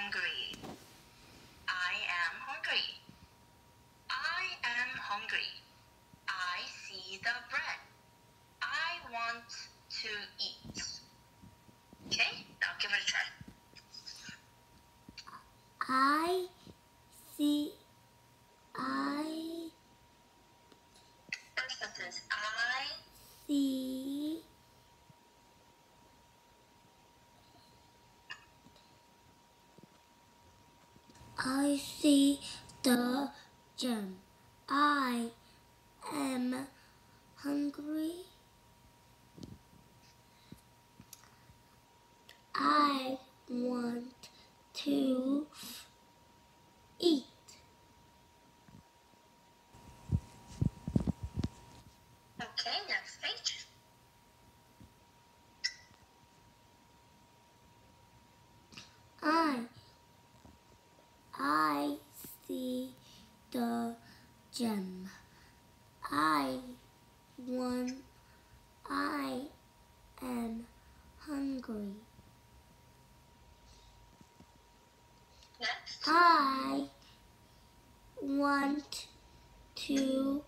hungry. I am hungry. I am hungry. I see the bread. I want to eat. Okay, now give it a try. I see. I First sentence. I see. I see the gem. I am hungry. I want to eat. okay. Next page. I I see the gem. I want I am hungry. Next. I want to